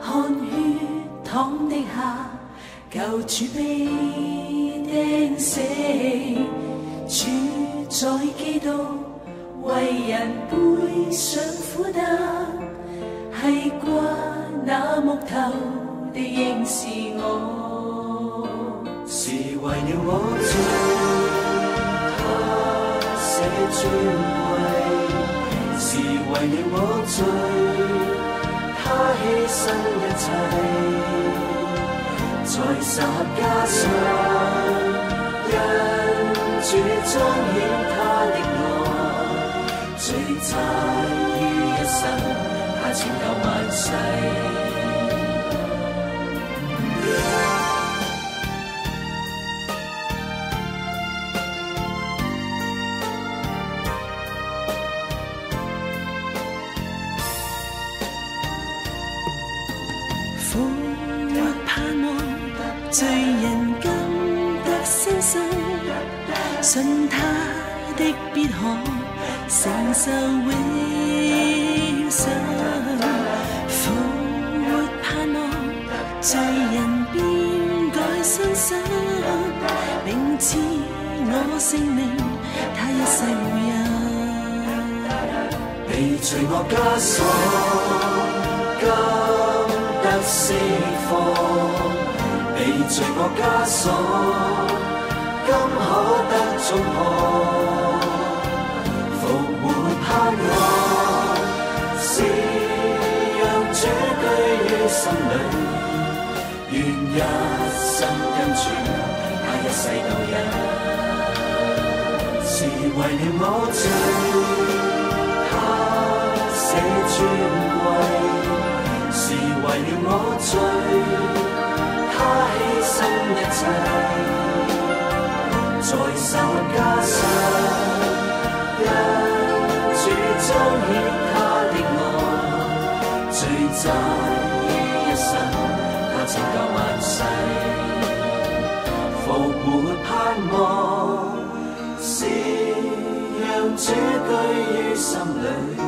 看血淌的下，旧主被釘死，主在基督為人背上苦擔，係掛那木頭的應是我，是為了我罪。寫尊貴，是為了我罪，犧牲一切，在十架上，因主彰顯他的愛，最債於一生，他拯救萬世。受永生。復活盼望，罪人變改新生，並賜我性命，他一世護佑。被罪惡枷鎖，今得釋放；被罪惡枷鎖，今可得衝破。盼望，是讓主居于心里，愿一生跟住他一世救人，是为了我罪。他寫尊贵，是为了我罪，他牺牲一切，在十架上，因主彰显他的愛，最債於一生，他拯救萬世，复活盼望。是讓主居於心里。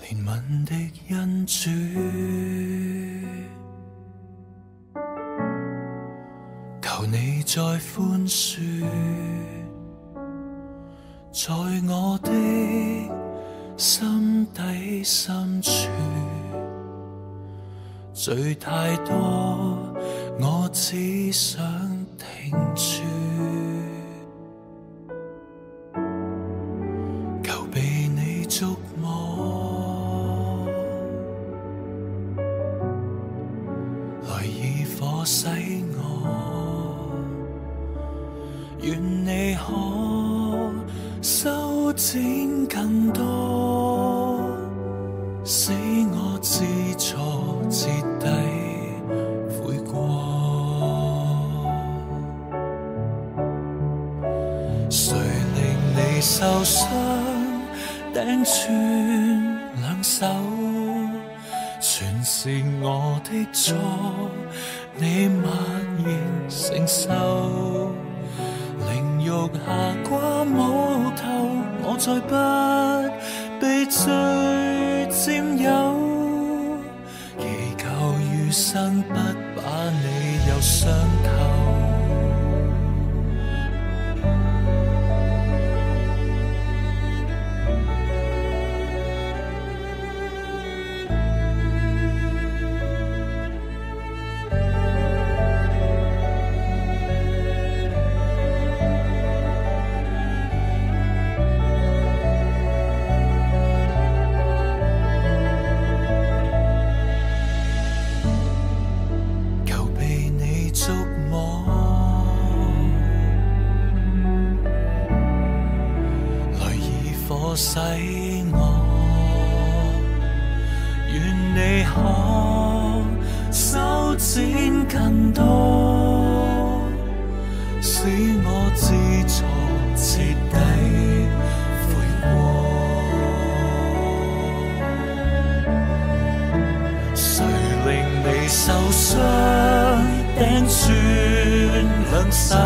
怜悯的恩主，求你再宽恕，在我的心底深处，罪太多，我只想停住。是我的错，你默然承受。凌辱下瓜摸透，我再不被罪占有。祈求余生不把你又伤透。更多，使我知錯徹底悔過。誰令你受傷，頂穿兩手，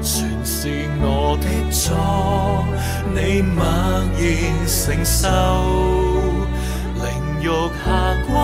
全是我的錯，你默然承受。凌辱下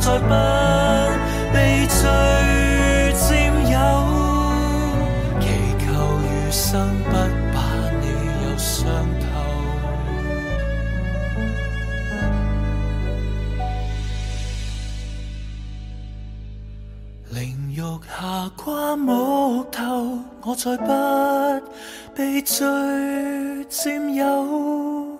再不被罪佔有。祈求餘生不把你又傷透。凌辱下掛木頭，我再不被罪佔有。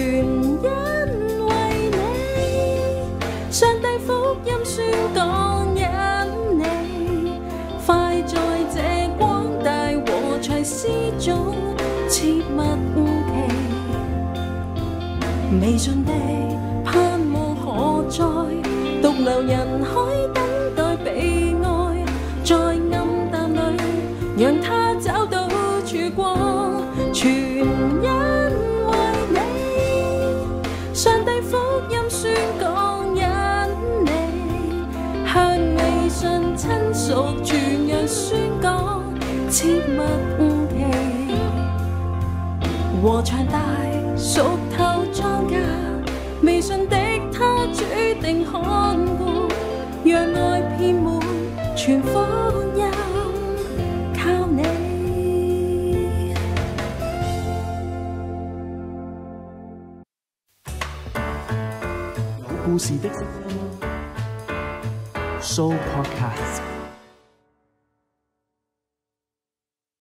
全因为你。上帝福音宣讲引你，快在这广大和齊詩中切勿误期。未尽的親屬傳揚宣講，切勿误期。禾場大，熟透莊稼，未信的他主定看顧，讓愛遍滿全福音，靠你。有故事的声音 Show Podcast。